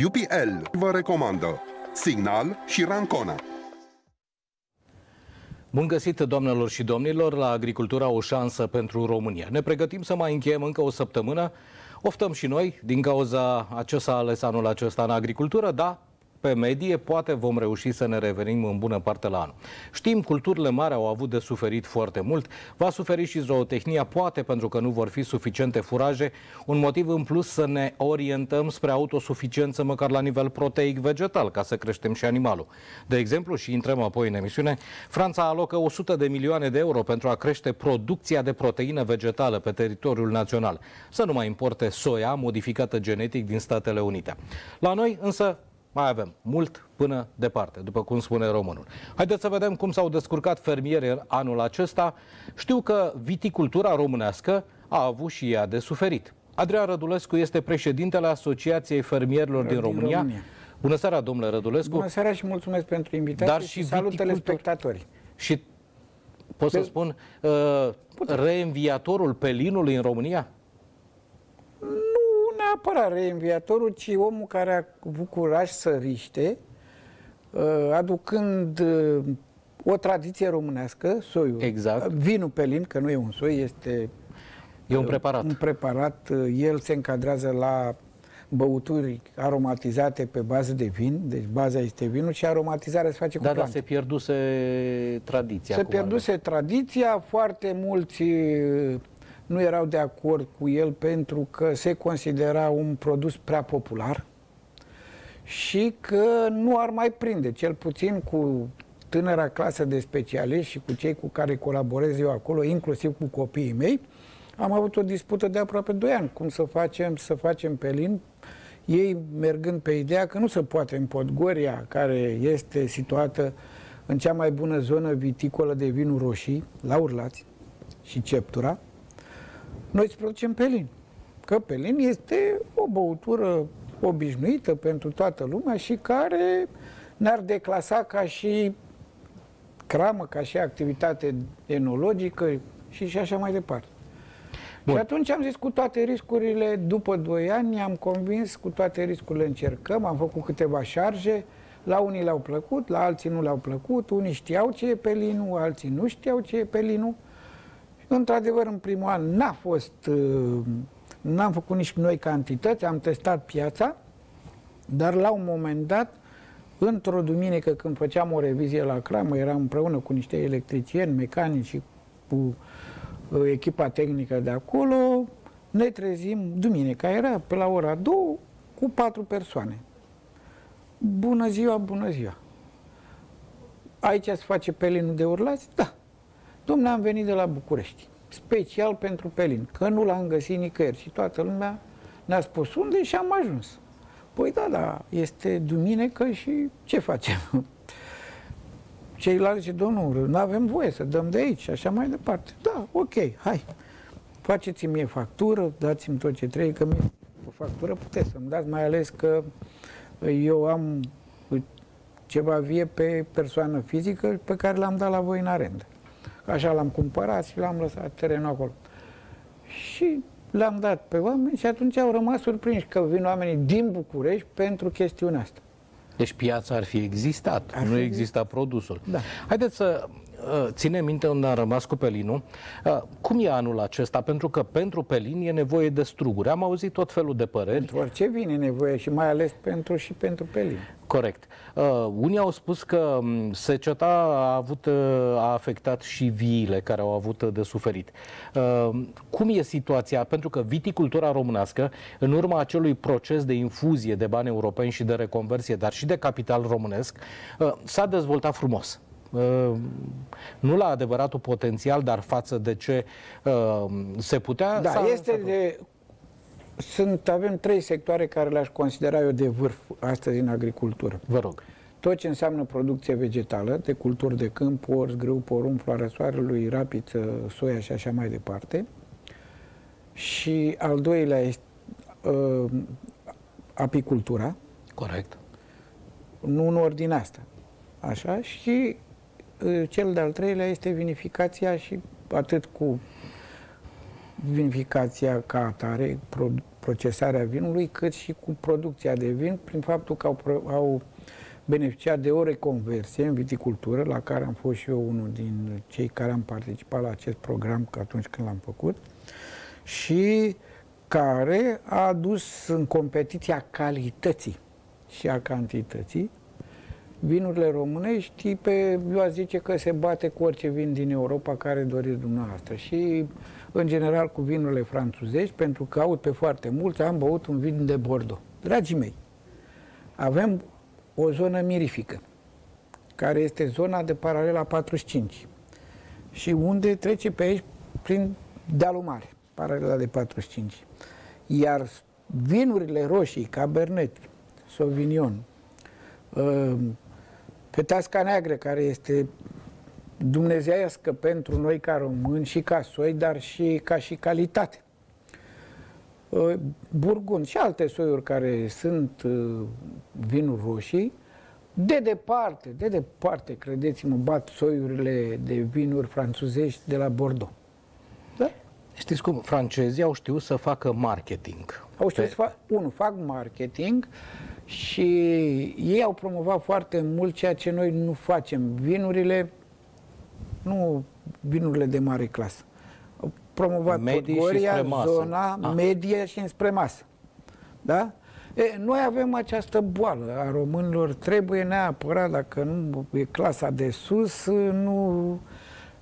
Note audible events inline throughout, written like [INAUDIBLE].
UPL vă recomandă Signal și Rancona. Bun găsit, doamnelor și domnilor, la Agricultura o șansă pentru România. Ne pregătim să mai încheiem încă o săptămână. Oftăm și noi, din cauza a ce s-a ales anul acesta în agricultură, da, pe medie, poate vom reuși să ne revenim în bună parte la anul. Știm, culturile mari au avut de suferit foarte mult, va suferi și zootehnia, poate pentru că nu vor fi suficiente furaje, un motiv în plus să ne orientăm spre autosuficiență măcar la nivel proteic vegetal, ca să creștem și animalul. De exemplu, și intrăm apoi în emisiune, Franța alocă 100 de milioane de euro pentru a crește producția de proteină vegetală pe teritoriul național, să nu mai importe soia modificată genetic din Statele Unite. La noi, însă, mai avem mult până departe, după cum spune românul. Haideți să vedem cum s-au descurcat fermierii anul acesta. Știu că viticultura românească a avut și ea de suferit. Adrian Rădulescu este președintele Asociației Fermierilor din, din România. România. Bună seara, domnule Rădulescu. Bună seara și mulțumesc pentru invitație Dar și, și salut telespectatorii. Și pot să spun, uh, reînviatorul pelinului în România? Neapărat reînviatorul, ci omul care a avut curaj să riște, uh, aducând uh, o tradiție românească, soiul. Exact. Vinul pelin, că nu e un soi, este E un preparat. Un preparat. El se încadrează la băuturi aromatizate pe bază de vin, deci baza este vinul și aromatizarea se face cu da, plante. Da, se pierduse tradiția. Se pierduse tradiția, foarte mulți nu erau de acord cu el pentru că se considera un produs prea popular și că nu ar mai prinde, cel puțin cu tânăra clasă de specialiști și cu cei cu care colaborez eu acolo, inclusiv cu copiii mei, am avut o dispută de aproape 2 ani, cum să facem, să facem pelin, ei mergând pe ideea că nu se poate în Podgoria, care este situată în cea mai bună zonă viticolă de vinuri roșii, la Urlați și Ceptura, noi îți producem pelin. Că pelin este o băutură obișnuită pentru toată lumea și care ne-ar declasa ca și cramă, ca și activitate enologică și, și așa mai departe. Bun. Și atunci am zis cu toate riscurile, după 2 ani, am convins, cu toate riscurile încercăm, am făcut câteva șarje, la unii le-au plăcut, la alții nu le-au plăcut, unii știau ce e pelinul, alții nu știau ce e pelinul. Într-adevăr, în primul an n-a fost, uh, n-am făcut nici noi cantități, am testat piața, dar la un moment dat, într-o duminică când făceam o revizie la cramă, eram împreună cu niște electricieni, mecanici și cu uh, echipa tehnică de acolo, ne trezim, duminica era pe la ora 2 cu patru persoane. Bună ziua, bună ziua! Aici se face pelinul de urlați? Da. Domne, am venit de la București, special pentru Pelin, că nu l-am găsit nicăieri și toată lumea ne-a spus unde și am ajuns. Păi da, da, este duminică și ce facem? [LAUGHS] Ceilalți zice, domnul, nu avem voie să dăm de aici și așa mai departe. Da, ok, hai, faceți-mi mie factură, dați-mi tot ce trebuie, că mie o factură puteți să-mi dați, mai ales că eu am ceva vie pe persoană fizică pe care l-am dat la voi în arendă. Așa l-am cumpărat și l-am lăsat terenul acolo. Și l-am dat pe oameni și atunci au rămas surprinși că vin oamenii din București pentru chestiunea asta. Deci piața ar fi existat, ar nu fi exista produsul. Da. Haideți să uh, ține minte unde am rămas cu pelinul. Uh, cum e anul acesta? Pentru că pentru pelin e nevoie de struguri. Am auzit tot felul de păreri. Pentru orice vine nevoie și mai ales pentru și pentru pelin. Corect. Uh, unii au spus că um, seceta a, avut, uh, a afectat și viile care au avut de suferit. Uh, cum e situația? Pentru că viticultura românească, în urma acelui proces de infuzie de bani europeni și de reconversie, dar și de capital românesc, uh, s-a dezvoltat frumos. Uh, nu la adevăratul potențial, dar față de ce uh, se putea. Da, este de sunt, avem trei sectoare care le-aș considera eu de vârf astăzi în agricultură. Vă rog. Tot ce înseamnă producție vegetală, de culturi de câmp, orz, grâu, porumb, floarea soarelui, rapiță, soia și așa mai departe. Și al doilea este uh, apicultura. Corect. Nu în ordine asta. Așa. Și uh, cel de-al treilea este vinificația și atât cu vinificația ca atare, procesarea vinului, cât și cu producția de vin, prin faptul că au, au beneficiat de o reconversie în viticultură, la care am fost și eu unul din cei care am participat la acest program atunci când l-am făcut, și care a adus în competiția calității și a cantității vinurile românești, pe, eu aș zice că se bate cu orice vin din Europa care doriți dumneavoastră. Și, în general, cu vinurile franțuzești, pentru că aud pe foarte mulți, am băut un vin de Bordeaux. Dragii mei, avem o zonă mirifică, care este zona de paralela 45 și unde trece pe aici prin dealul mare, paralela de 45. Iar vinurile roșii, Cabernet, Sauvignon, uh, Peteasca neagră, care este dumnezeiască pentru noi ca români și ca soi, dar și ca și calitate. Uh, burgund și alte soiuri care sunt uh, vinuri roșii, de departe, de departe, credeți-mă, bat soiurile de vinuri franțuzești de la Bordeaux. Da? Știți cum? Francezii au știut să facă marketing. Au știut Pe... să fac, unul, fac marketing și ei au promovat foarte mult ceea ce noi nu facem. Vinurile, nu vinurile de mare clasă. Au promovat Medii Podgoria, zona ah. medie și înspre masă. Da? E, noi avem această boală a românilor, trebuie neapărat, dacă nu e clasa de sus, nu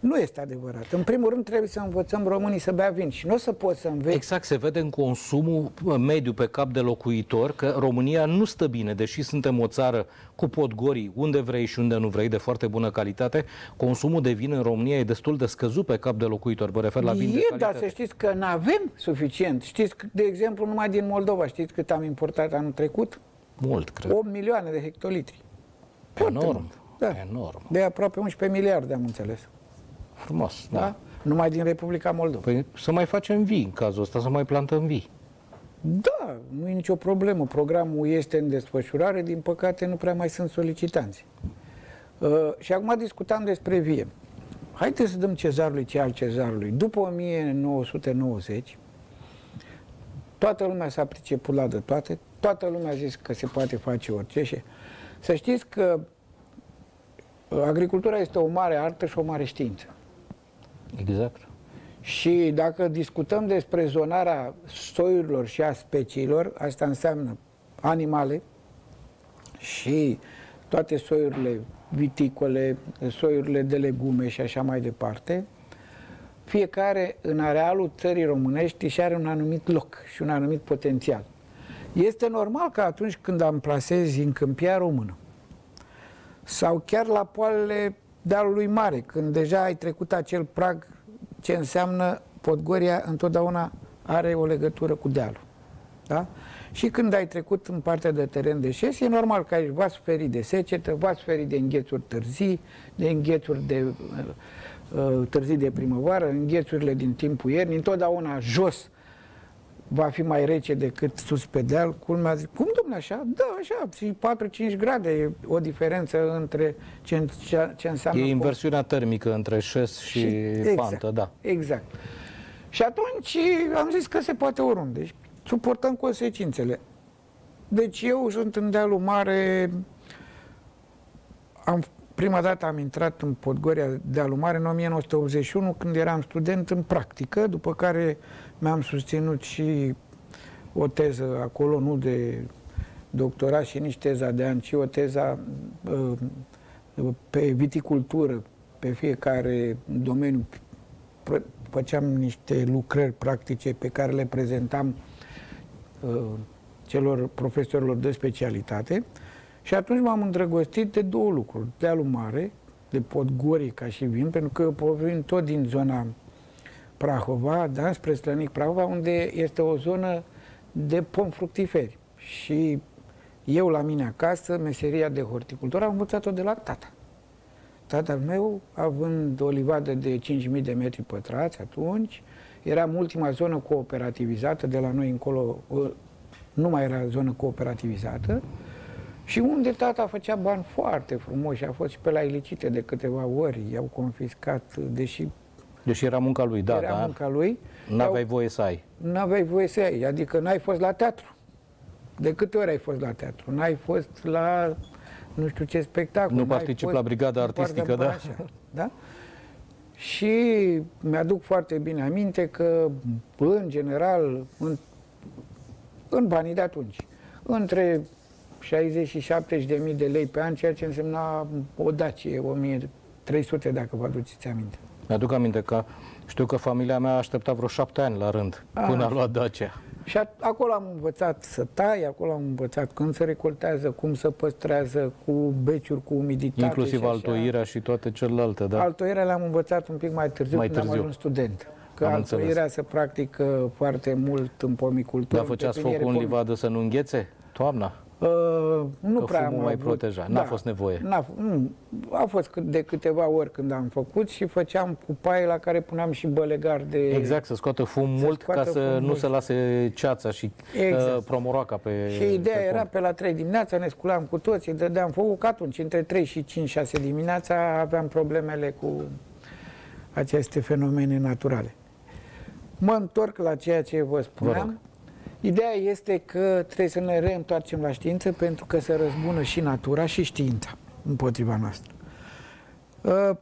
nu este adevărat. În primul rând trebuie să învățăm românii să bea vin și nu o să poți să înveți. Exact, se vede în consumul mediu pe cap de locuitor că România nu stă bine, deși suntem o țară cu podgorii unde vrei și unde nu vrei, de foarte bună calitate, consumul de vin în România e destul de scăzut pe cap de locuitor. Vă refer la vin e, de calitate. dar să știți că nu avem suficient. Știți, de exemplu, numai din Moldova, știți cât am importat anul trecut? Mult, cred. 8 milioane de hectolitri. Enorm. Da. Enorm. De aproape 11 miliarde, am înțeles. Frumos, da. da? Numai din Republica Moldova. Păi să mai facem vii în cazul ăsta, să mai plantăm vii. Da, nu e nicio problemă. Programul este în desfășurare, din păcate nu prea mai sunt solicitanți. Uh, și acum discutam despre vie. Haideți să dăm cezarului ce al cezarului. După 1990, toată lumea s-a priceput la de toate, toată lumea a zis că se poate face orice și să știți că agricultura este o mare artă și o mare știință. Exact. Și dacă discutăm despre zonarea soiurilor și a speciilor, asta înseamnă animale și toate soiurile viticole, soiurile de legume și așa mai departe, fiecare în arealul țării românești și are un anumit loc și un anumit potențial. Este normal că atunci când am plasezi în câmpia română sau chiar la poalele dealului mare, când deja ai trecut acel prag ce înseamnă Podgoria întotdeauna are o legătură cu dealul. Da? Și când ai trecut în partea de teren de șes, e normal că aici va suferi de secetă, va suferi de înghețuri târzii, de înghețuri de uh, uh, târzii de primăvară, înghețurile din timpul iernii, întotdeauna jos va fi mai rece decât sus pe deal. Culmea zic, cum domnule așa? Da, așa, 4-5 grade e o diferență între ce, ce, ce înseamnă... E inversiunea termică între șes și, și exact, pantă, da. Exact. Și atunci am zis că se poate oriunde. Deci suportăm consecințele. Deci eu sunt în dealul mare, am, prima dată am intrat în Podgoria dealul mare în 1981 când eram student în practică, după care mi-am susținut și o teză acolo, nu de doctorat și nici teza de an, ci o teza uh, pe viticultură, pe fiecare domeniu. Făceam niște lucrări practice pe care le prezentam uh, celor profesorilor de specialitate și atunci m-am îndrăgostit de două lucruri. Dealul mare, de Podgorii ca și vin, pentru că eu provin tot din zona Prahova, da, spre Slănic Prahova, unde este o zonă de pom fructiferi. Și eu la mine acasă, meseria de horticultură, am învățat-o de la tata. Tatăl meu, având o livadă de 5.000 de metri pătrați atunci, era ultima zonă cooperativizată, de la noi încolo nu mai era zonă cooperativizată, și unde tata făcea bani foarte frumoși, a fost și pe la ilicite de câteva ori, i-au confiscat, deși Deci era munca lui, da, era da. munca lui. N-aveai voie să ai. N-aveai voie să ai, adică n-ai fost la teatru. De câte ori ai fost la teatru? N-ai fost la nu știu ce spectacol. Nu n-ai particip fost la brigada în artistică, partea- da? Așa, da? Și mi-aduc foarte bine aminte că, în general, în, în banii de atunci, între 60 și 70 de mii de lei pe an, ceea ce însemna o Dacie, 1300, dacă vă aduceți aminte. Mi-aduc aminte că știu că familia mea a așteptat vreo șapte ani la rând Ah. până a luat Dacia. Și a, acolo am învățat să tai, acolo am învățat cum se recoltează, cum se păstrează, cu beciuri, cu umiditate. Inclusiv și așa. altoirea și toate celelalte, da? Altoirea le-am învățat un pic mai târziu, Mai când târziu. am ajuns student. Că Am altoirea înțeles. se practică foarte mult în pomicultură. Dar în făceați pepiniere focul în pomi- livadă să nu înghețe? Toamna? Uh, nu Că prea fumul am mai avut. proteja. N-a fost nevoie. N-a, f- nu, a fost cât- de câteva ori când am făcut și făceam cu paie la care puneam și bălegar de... Exact, să scoată fum mult ca scoată să fum nu mult. se lase ceața și Exact. uh, promoroaca pe Și ideea pe era pom. pe la 3 dimineața, ne sculam cu toții, dădeam focul, că atunci, între 3 și 5-6 dimineața, aveam problemele cu aceste fenomene naturale. Mă întorc la ceea ce vă Vă rog. Spuneam. Ideea este că trebuie să ne reîntoarcem la știință pentru că se răzbună și natura și știința împotriva noastră. Uh,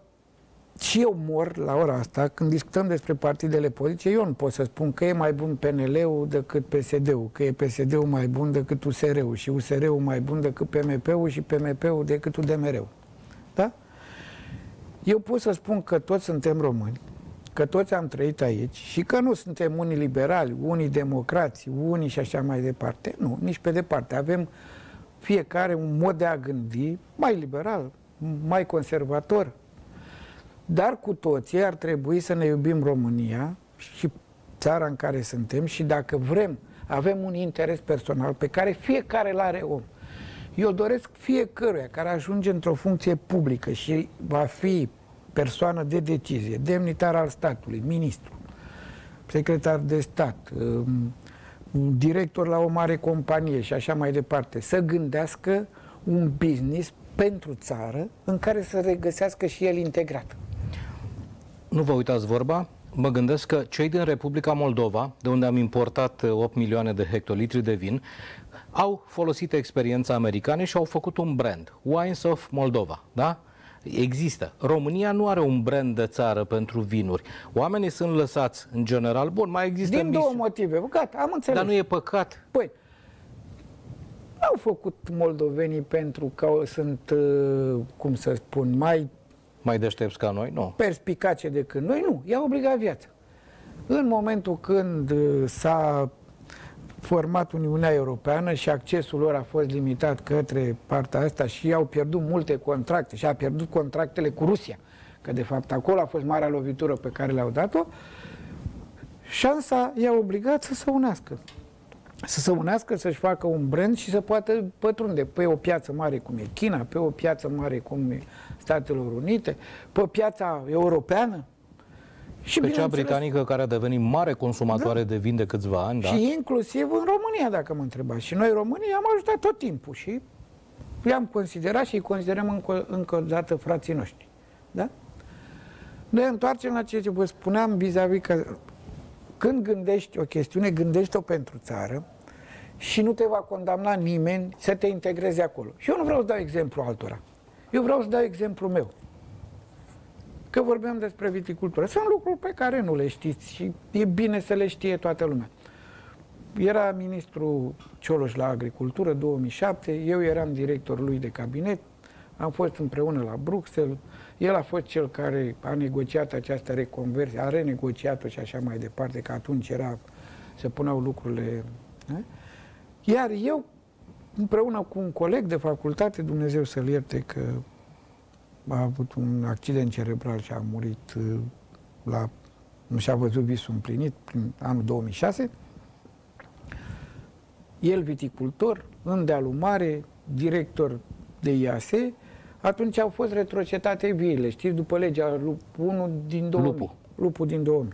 și eu mor la ora asta, când discutăm despre partidele politice, eu nu pot să spun că e mai bun PNL-ul decât PSD-ul, că e PSD-ul mai bun decât USR-ul și USR-ul mai bun decât PMP-ul și PMP-ul decât UDMR-ul. Da? Eu pot să spun că toți suntem români, că toți am trăit aici și că nu suntem unii liberali, unii democrați, unii și așa mai departe. Nu, nici pe departe. Avem fiecare un mod de a gândi mai liberal, mai conservator, dar cu toții ar trebui să ne iubim România și țara în care suntem și dacă vrem, avem un interes personal pe care fiecare îl are om. Eu doresc fiecăruia care ajunge într-o funcție publică și va fi persoană de decizie, demnitar al statului, ministru, secretar de stat, um, director la o mare companie și așa mai departe, să gândească un business pentru țară în care să regăsească și el integrat. Nu vă uitați vorba? Mă gândesc că cei din Republica Moldova, de unde am importat uh, 8 milioane de hectolitri de vin, au folosit experiența americană și au făcut un brand, Wines of Moldova, da? Există. România nu are un brand de țară pentru vinuri. Oamenii sunt lăsați, în general, bun, mai există... Din două misi- motive. Gata, am înțeles. Dar nu e păcat. Păi, n-au făcut moldovenii pentru că sunt, uh, cum să spun, mai Mai deștepți ca noi? Nu. perspicace decât noi. Nu, i-a obligat viața. În momentul când uh, s-a format Uniunea Europeană și accesul lor a fost limitat către partea asta și au pierdut multe contracte și a pierdut contractele cu Rusia, că de fapt acolo a fost marea lovitură pe care le-au dat-o, șansa i-a obligat să se unească. Să se unească, să-și facă un brand și să poată pătrunde pe o piață mare cum e China, pe o piață mare cum e Statelor Unite, pe piața europeană. Și Pe cea bineînțeles, britanică care a devenit mare consumatoare de vin de câțiva ani, da? și inclusiv în România, dacă mă întrebați. Și noi românii am ajutat tot timpul și i-am considerat și îi considerăm încă, încă o dată frații noștri. Da? Ne întoarcem la ceea ce vă spuneam vis-a-vis că când gândești o chestiune, gândești-o pentru țară și nu te va condamna nimeni să te integrezi acolo. Și eu nu vreau să dau exemplu altora. Eu vreau să dau exemplu meu. Că vorbeam despre viticultură. Sunt lucruri pe care nu le știți și e bine să le știe toată lumea. Era ministru Cioloș la agricultură 2007, eu eram directorul lui de cabinet, am fost împreună la Bruxelles, el a fost cel care a negociat această reconversie, a renegociat-o și așa mai departe, că atunci era, se puneau lucrurile... Da? Iar eu, împreună cu un coleg de facultate, Dumnezeu să-l ierte că a avut un accident cerebral și a murit uh, la... nu și-a văzut visul împlinit prin anul 2006. El viticultor, în dealul mare, director de IAS, atunci au fost retrocetate viile, știți, după legea lup, 1 din 2000. Lupul. Lupul din 2000.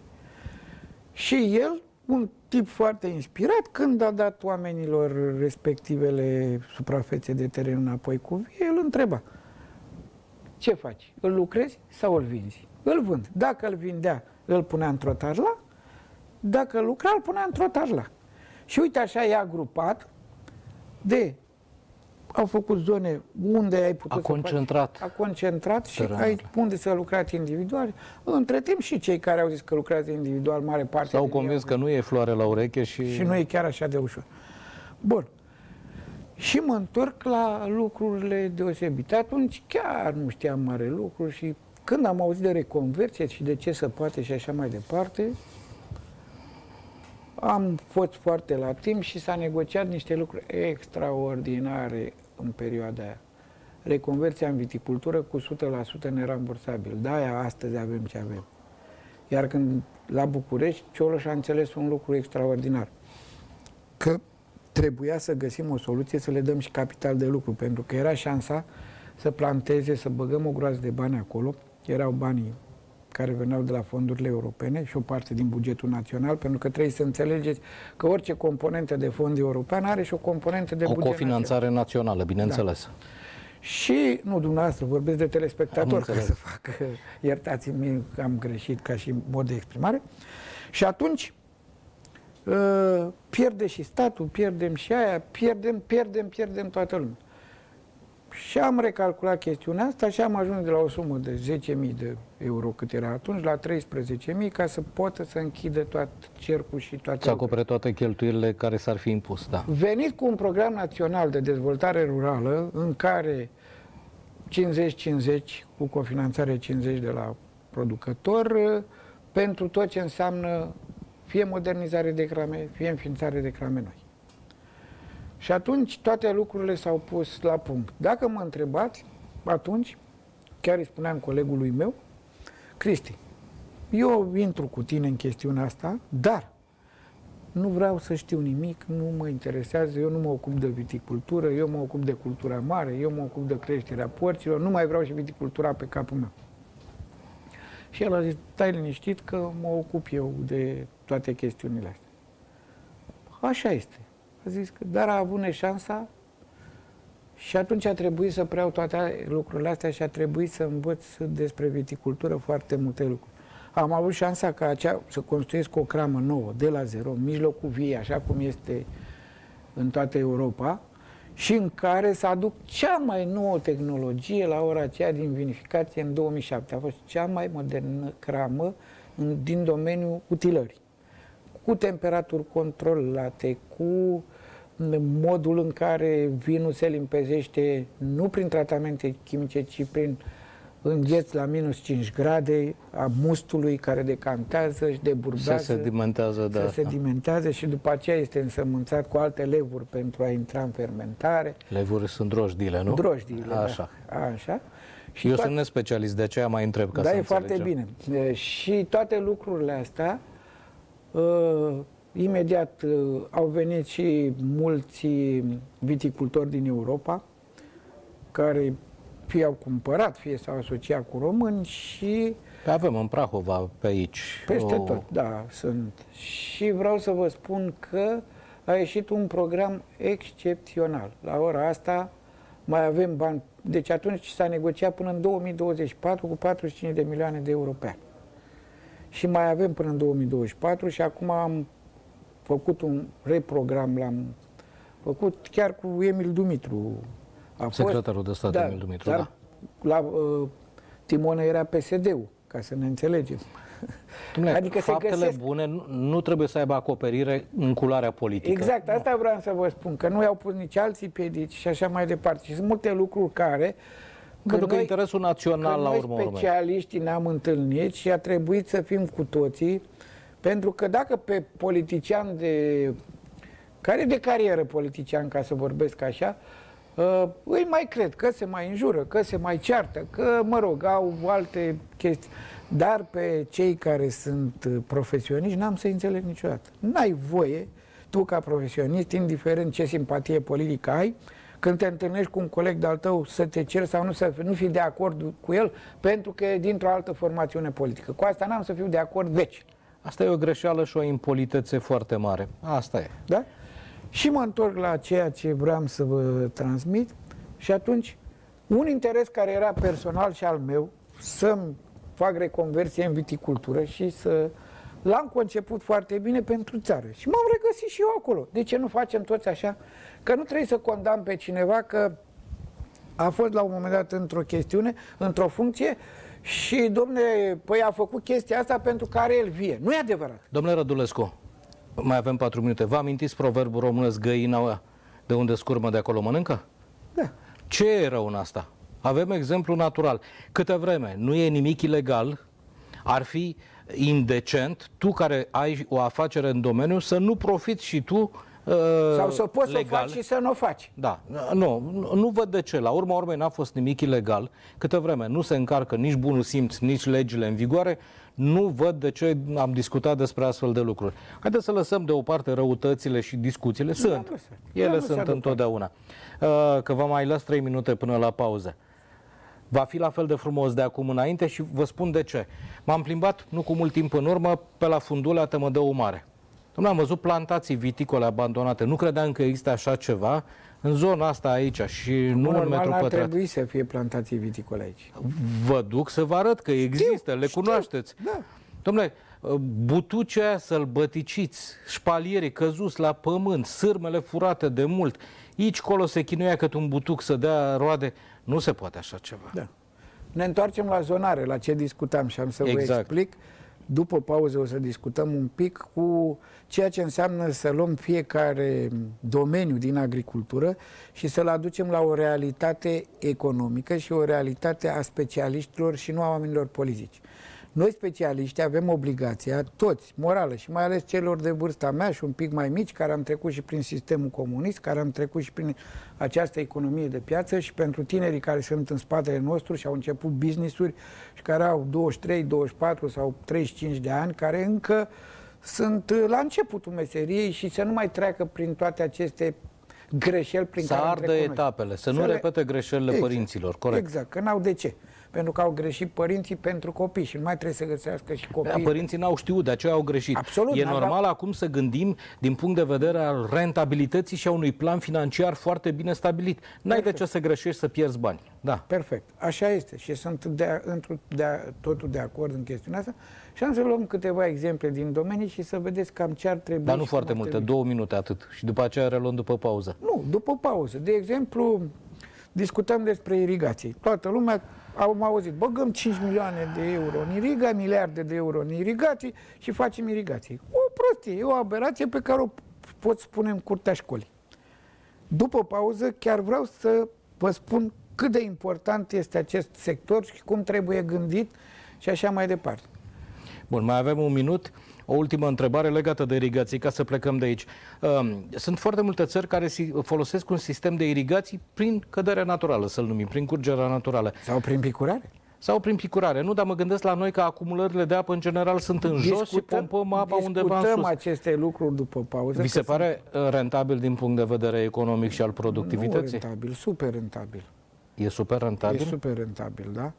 Și el, un tip foarte inspirat, când a dat oamenilor respectivele suprafețe de teren înapoi cu vie, el întreba, ce faci? Îl lucrezi sau îl vinzi? îl vând. Dacă îl vindea, îl punea într-o tarla, dacă lucra, îl punea într-o tarla. Și uite așa e agrupat de au făcut zone unde ai putut a să concentrat. Faci, a concentrat și terenurile. ai unde să lucrați individual. Între timp și cei care au zis că lucrează individual, mare parte S-au din ei convins au- că nu e floare la ureche și... și nu e chiar așa de ușor. Bun. Și mă întorc la lucrurile deosebite. Atunci chiar nu știam mare lucru și când am auzit de reconversie și de ce se poate și așa mai departe, am fost foarte la timp și s-a negociat niște lucruri extraordinare în perioada aia. Reconversia în viticultură cu 100% nerambursabil. De-aia astăzi avem ce avem. Iar când la București, Cioloș a înțeles un lucru extraordinar. Că trebuia să găsim o soluție să le dăm și capital de lucru, pentru că era șansa să planteze, să băgăm o groază de bani acolo. Erau banii care veneau de la fondurile europene și o parte din bugetul național, pentru că trebuie să înțelegeți că orice componentă de fond european are și o componentă de o buget cofinanțare națională, bineînțeles. Da. Și, nu dumneavoastră, vorbesc de Am telespectator, ca înțeles. să fac, [LAUGHS] iertați-mi că am greșit ca și mod de exprimare. Și atunci, uh, pierde și statul, pierdem și aia, pierdem, pierdem, pierdem toată lumea. Și am recalculat chestiunea asta și am ajuns de la o sumă de 10.000 de euro cât era atunci la 13.000 ca să poată să închidă tot cercul și toate Să acopere toate cheltuielile care s-ar fi impus, da. venit cu un program național de dezvoltare rurală în care 50-50 cu cofinanțare 50 de la producător eh, pentru tot ce înseamnă fie modernizare de crame, fie înființare de crame noi. Și atunci toate lucrurile s-au pus la punct. Dacă mă întrebați, atunci, chiar îi spuneam colegului meu, Cristi, eu intru cu tine în chestiunea asta, dar nu vreau să știu nimic, nu mă interesează, eu nu mă ocup de viticultură, eu mă ocup de cultura mare, eu mă ocup de creșterea porților, nu mai vreau și viticultura pe capul meu. Și el a zis, stai liniștit că mă ocup eu de toate chestiunile astea. Așa este. A zis că, dar a avut neșansa și atunci a trebuit să preiau toate lucrurile astea și a trebuit să învăț despre viticultură foarte multe lucruri. Am avut șansa ca acea, să construiesc o cramă nouă, de la zero, în mijlocul vii, așa cum este în toată Europa, și în care să aduc cea mai nouă tehnologie la ora aceea din vinificație în 2007. A fost cea mai modernă cramă în, din domeniul utilării. Cu temperaturi controlate, cu modul în care vinul se limpezește nu prin tratamente chimice, ci prin îngheț la minus 5 grade a mustului care decantează și deburbează. Se sedimentează, da. Se sedimentează și după aceea este însămânțat cu alte levuri pentru a intra în fermentare. Levuri sunt drojdile, nu? Drojdile, Așa. da. Așa. Și eu sunt nespecialist, de aceea mai întreb ca da, să e foarte înțelegem. bine. E, Și toate lucrurile astea, uh, imediat uh, au venit și mulți viticultori din Europa, care fie au cumpărat, fie s-au asociat cu români și Pe avem în Prahova, pe aici. peste o- tot, da, sunt. Și vreau să vă spun că a ieșit un program excepțional. La ora asta mai avem bani. Deci atunci s-a negociat până în 2024 cu 45 de milioane de euro pe an. Și mai avem până în 2024 și acum am făcut un reprogram, l-am făcut chiar cu Emil Dumitru. A Secretarul de stat Emil Dumitru, dar da. La uh, Timone era PSD-ul, ca să ne înțelegem. Dom'le, Adică se faptele găsesc- bune nu, nu trebuie să aibă acoperire în cularea politică. Exact, asta vreau să vă spun, că nu i-au pus nici alții piedici și așa mai departe. Și sunt multe lucruri care... Pentru că noi- interesul național, că la noi urmă urmei. specialiștii ne-am întâlnit și a trebuit să fim cu toții, pentru că dacă pe politician de... care e de carieră politician, ca să vorbesc așa, uh, îi mai cred că se mai înjură, că se mai ceartă, că, mă rog, au alte chestii. Dar pe cei care sunt uh, profesioniști n-am să înțeleg niciodată. N-ai voie, tu ca profesionist, indiferent ce simpatie politică ai, când te întâlnești cu un coleg de-al tău să te ceri sau nu să nu fii de acord cu el pentru că e dintr-o altă formațiune politică. Cu asta n-am să fiu de acord veci. Asta e o greșeală și o impolitețe foarte mare. Asta e. Da? Și mă întorc la ceea ce vreau să vă transmit și atunci un interes care era personal și al meu să-mi fac reconversie în viticultură și să l-am conceput foarte bine pentru țară. Și m-am regăsit și eu acolo. De ce nu facem toți așa? Că nu trebuie să condamn pe cineva că a fost la un moment dat într-o chestiune, într-o funcție și, domne, păi a făcut chestia asta pentru care el vie. Nu e adevărat. Domnule Rădulescu, mai avem patru minute. Vă amintiți proverbul românesc găina de unde scurmă de acolo mănâncă? Da. Ce e rău în asta? Avem exemplu natural. Câte vreme nu e nimic ilegal, ar fi indecent, tu care ai o afacere în domeniu, să nu profiți și tu uh, Sau să poți legal. să o faci și să nu o faci. Da, nu, nu, nu văd de ce. La urma urmei n-a fost nimic ilegal. Câte vreme nu se încarcă nici bunul simț, nici legile în vigoare, nu văd de ce am discutat despre astfel de lucruri. Haideți să lăsăm deoparte răutățile și discuțiile. Sunt. lăsat. Ele Le-am lăsat sunt deoparte. întotdeauna. Uh, Că vă mai las 3 minute până la pauză. Va fi la fel de frumos de acum înainte și vă spun de ce. M-am plimbat, nu cu mult timp în urmă, pe la fundulea Tămădău Mare. Dom'le, am văzut plantații viticole abandonate. Nu credeam că există așa ceva în zona asta aici și nu în Normal, metru n-ar pătrat. trebui să fie plantații viticole aici. Vă duc să vă arăt că există, le știu, cunoașteți. da. Domnule, butucea aia sălbăticiți, șpalierii căzuți la pământ, sârmele furate de mult, aici colo se chinuia cât un butuc să dea roade. Nu se poate așa ceva. Da. Ne întoarcem la zonare, la ce discutam și am să vă Exact. explic. După pauză o să discutăm un pic cu ceea ce înseamnă să luăm fiecare domeniu din agricultură și să-l aducem la o realitate economică și o realitate a specialiștilor și nu a oamenilor politici. Noi, specialiști, avem obligația, toți, morală și mai ales celor de vârsta mea și un pic mai mici, care am trecut și prin sistemul comunist, care am trecut și prin această economie de piață și pentru tinerii care sunt în spatele nostru și au început business-uri și care au 23, 24 sau 35 de ani, care încă sunt uh, la începutul meseriei și să nu mai treacă prin toate aceste greșeli prin Să care am ardă trecut noi. etapele, să nu le- repete greșelile Exact. părinților, corect. Exact, că n-au de ce. Pentru că au greșit părinții pentru copii și nu mai trebuie să găsească și Da, copii. părinții n-au știut, de aceea au greșit. Absolut, e n-aveau- normal acum să gândim din punct de vedere al rentabilității și a unui plan financiar foarte bine stabilit. N-ai de ce să greșești să pierzi bani. Da. Perfect. Așa este și sunt de, întru, de, totul de acord în chestiunea asta. Și am să luăm câteva exemple din domenii și să vedeți cam ce ar trebui. Dar nu și foarte cum ar multe, trebui. două minute atât. Și după aceea reluăm după pauză. Nu, după pauză. De exemplu, discutăm despre irigații. Toată lumea am auzit, băgăm 5 milioane de euro în iriga, miliarde de euro în irigații și facem irigații. O prostie, e o aberație pe care o pot spune în curtea școlii. După pauză, chiar vreau să vă spun cât de important este acest sector și cum trebuie gândit și așa mai departe. Bun, mai avem un minut. O ultimă întrebare legată de irigații, ca să plecăm de aici. Um, Sunt foarte multe țări care si- folosesc un sistem de irigații prin cădere naturală, să-l numim, prin curgerea naturală. Sau prin picurare. Sau prin picurare. Nu, dar mă gândesc la noi că acumulările de apă în general sunt în jos și pompăm apa undeva în discutăm sus. aceste lucruri după pauză. Vi că se pare uh, rentabil din punct de vedere economic și al Nu productivității? rentabil, super rentabil. E super rentabil? E super rentabil, da?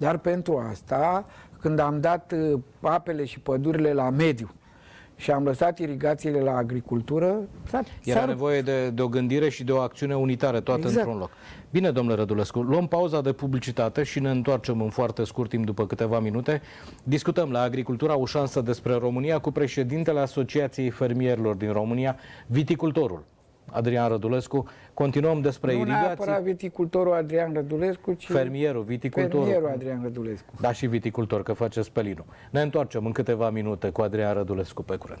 Dar pentru asta, când am dat uh, apele și pădurile la mediu și am lăsat irigațiile la agricultură, s-a, Era s-a- nevoie de, de o gândire și de o acțiune unitară, toată Exact. într-un loc. Bine, domnule Rădulescu, luăm pauza de publicitate și ne întoarcem în foarte scurt timp, după câteva minute. Discutăm la Agricultura o șansă despre România cu președintele Asociației Fermierilor din România, viticultorul Adrian Rădulescu. Continuăm despre nu irigații. neapărat viticultorul Adrian Rădulescu, ci Fermierul, viticultorul. fermierul Adrian Rădulescu. Da, și viticultor, că face spelinul. Ne întoarcem în câteva minute cu Adrian Rădulescu pe curent.